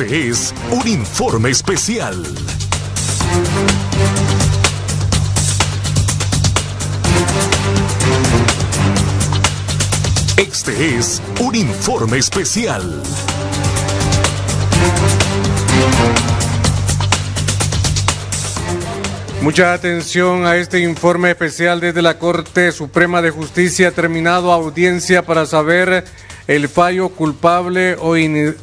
Este es un informe especial. Este es un informe especial. Mucha atención a este informe especial desde la Corte Suprema de Justicia. Terminado audiencia para saber el fallo culpable o,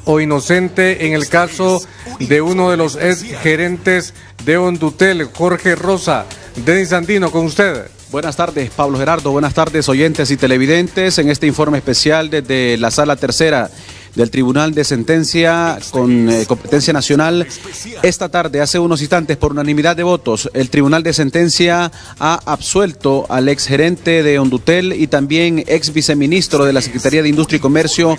o inocente en el caso de uno de los ex gerentes de Hondutel, Jorge Rosa. Denis Andino, con usted. Buenas tardes, Pablo Gerardo. Buenas tardes, oyentes y televidentes. En este informe especial desde la Sala Tercera del Tribunal de Sentencia con eh, competencia nacional. Esta tarde, hace unos instantes, por unanimidad de votos, el Tribunal de Sentencia ha absuelto al exgerente de Hondutel y también ex viceministro de la Secretaría de Industria y Comercio,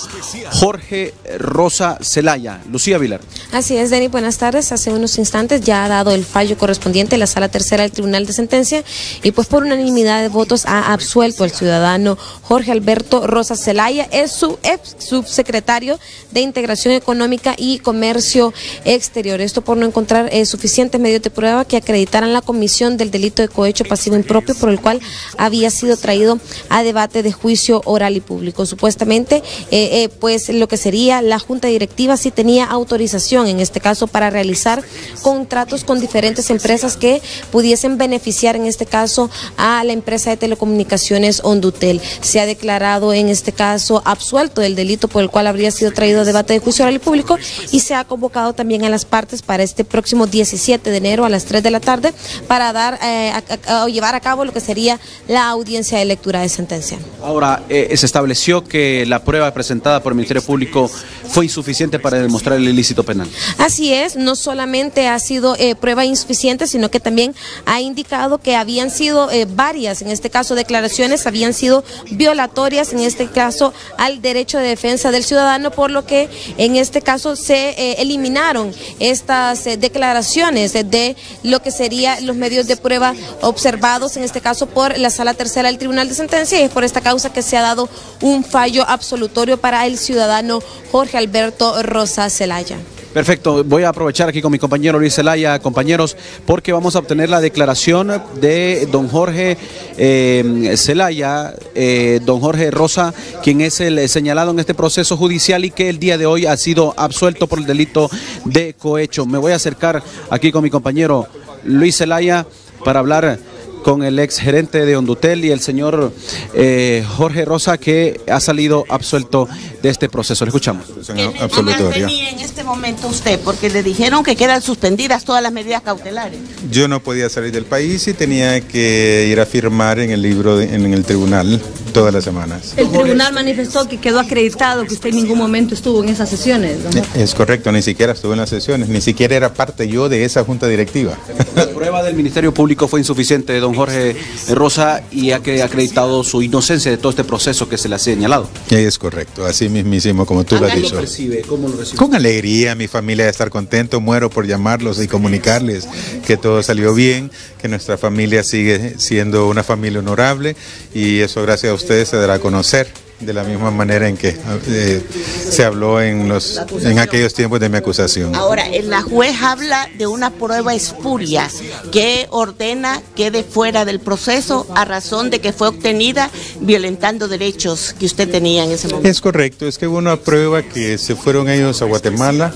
Jorge Rosa Celaya. Lucía Vilar. Así es, Denis, buenas tardes. Hace unos instantes ya ha dado el fallo correspondiente en la Sala Tercera del Tribunal de Sentencia y pues por unanimidad de votos ha absuelto al ciudadano Jorge Alberto Rosa Celaya, es su ex subsecretario de Integración Económica y Comercio Exterior. Esto por no encontrar eh, suficientes medios de prueba que acreditaran la comisión del delito de cohecho pasivo impropio por el cual había sido traído a debate de juicio oral y público. Supuestamente, eh, eh, pues lo que sería la Junta Directiva sí tenía autorización en este caso para realizar contratos con diferentes empresas que pudiesen beneficiar en este caso a la empresa de telecomunicaciones Hondutel. Se ha declarado en este caso absuelto del delito por el cual habría sido traído a debate de juicio oral y público y se ha convocado también a las partes para este próximo 17 de enero a las 3 de la tarde para dar eh, a, llevar a cabo lo que sería la audiencia de lectura de sentencia. Ahora, eh, se estableció que la prueba presentada por el Ministerio Público fue insuficiente para demostrar el ilícito penal. Así es, no solamente ha sido eh, prueba insuficiente, sino que también ha indicado que habían sido varias, en este caso declaraciones, habían sido violatorias, en este caso, al derecho de defensa del ciudadano por lo que en este caso se eh, eliminaron estas eh, declaraciones de lo que serían los medios de prueba observados, en este caso por la Sala Tercera del Tribunal de Sentencia, y es por esta causa que se ha dado un fallo absolutorio para el ciudadano Jorge Alberto Rosa Celaya. Perfecto, voy a aprovechar aquí con mi compañero Luis Zelaya, compañeros, porque vamos a obtener la declaración de don Jorge eh, Zelaya, eh, don Jorge Rosa, quien es el señalado en este proceso judicial y que el día de hoy ha sido absuelto por el delito de cohecho. Me voy a acercar aquí con mi compañero Luis Zelaya para hablar con el ex gerente de Hondutel y el señor eh, Jorge Rosa, que ha salido absuelto de este proceso. Le escuchamos. ¿Qué en este momento usted? Porque le dijeron que quedan suspendidas todas las medidas cautelares. Yo no podía salir del país y tenía que ir a firmar en el libro, en el tribunal, todas las semanas. El tribunal manifestó que quedó acreditado que usted en ningún momento estuvo en esas sesiones. Es correcto, ni siquiera estuve en las sesiones, ni siquiera era parte yo de esa junta directiva. La prueba del Ministerio Público fue insuficiente, don Jorge Rosa, y ha acreditado su inocencia de todo este proceso que se le ha señalado. Es correcto, así mismísimo como tú lo has dicho. Lo? ¿Cómo lo recibe? Con alegría, mi familia de estar contento, muero por llamarlos y comunicarles que todo salió bien, que nuestra familia sigue siendo una familia honorable y eso gracias a usted ustedes se dará a conocer de la misma manera en que eh, se habló en los en aquellos tiempos de mi acusación. Ahora, la juez habla de una prueba espuria que ordena quede fuera del proceso a razón de que fue obtenida violentando derechos que usted tenía en ese momento. Es correcto, es que hubo una prueba que se fueron ellos a Guatemala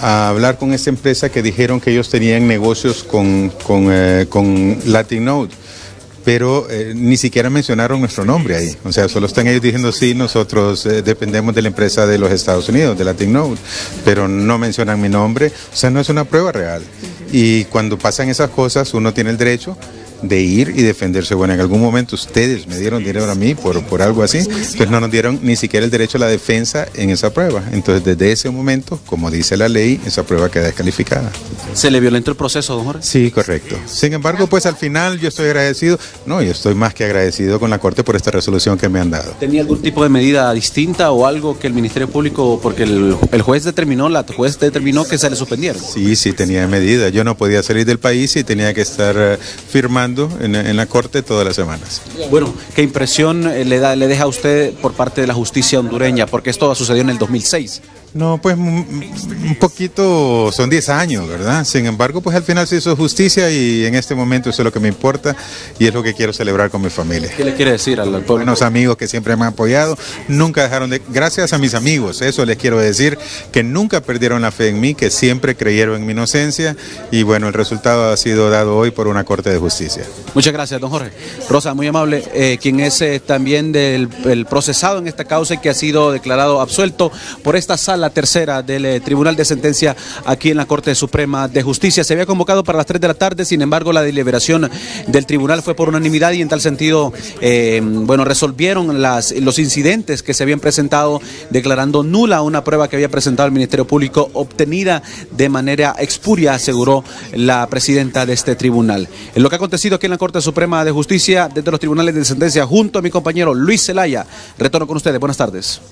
a hablar con esta empresa que dijeron que ellos tenían negocios con, con, eh, con pero eh, ni siquiera mencionaron nuestro nombre ahí. O sea, solo están ellos diciendo, sí, nosotros eh, dependemos de la empresa de los Estados Unidos, de Latin pero no mencionan mi nombre. O sea, no es una prueba real. Y cuando pasan esas cosas, uno tiene el derecho de ir y defenderse. Bueno, en algún momento ustedes me dieron dinero a mí por, por algo así, pues no nos dieron ni siquiera el derecho a la defensa en esa prueba. Entonces, desde ese momento, como dice la ley, esa prueba queda descalificada. ¿Se le violentó el proceso, don Jorge? Sí, correcto. Sin embargo, pues al final yo estoy agradecido, no, yo estoy más que agradecido con la Corte por esta resolución que me han dado. ¿Tenía algún tipo de medida distinta o algo que el Ministerio Público, porque el, el juez determinó, la juez determinó que se le suspendieron? Sí, sí, tenía medida. Yo no podía salir del país y tenía que estar eh, firmando actuando en, en la Corte todas las semanas. Bueno, ¿qué impresión eh, le, da, le deja a usted por parte de la justicia hondureña? Porque esto sucedió en el 2006. No, pues un un poquito, son 10 años, ¿verdad? Sin embargo, pues al final se hizo justicia y en este momento eso es lo que me importa y es lo que quiero celebrar con mi familia. ¿Qué le quiere decir al pueblo? Buenos amigos que siempre me han apoyado, nunca dejaron de, gracias a mis amigos, eso les quiero decir, que nunca perdieron la fe en mí, que siempre creyeron en mi inocencia y bueno, el resultado ha sido dado hoy por una Corte de Justicia. Muchas gracias, don Jorge. Rosa, muy amable, eh, quien es eh, también del el procesado en esta causa y que ha sido declarado absuelto por esta sala tercera del eh, Tribunal de Sentencia aquí en la Corte Suprema de Justicia. Se había convocado para las 3 de la tarde, sin embargo, la deliberación del tribunal fue por unanimidad y en tal sentido, bueno, resolvieron las, los incidentes que se habían presentado, declarando nula una prueba que había presentado el Ministerio Público, obtenida de manera expuria, aseguró la presidenta de este tribunal. En lo que ha acontecido aquí en la Corte Suprema de Justicia, desde los tribunales de sentencia, junto a mi compañero Luis Zelaya, retorno con ustedes. Buenas tardes.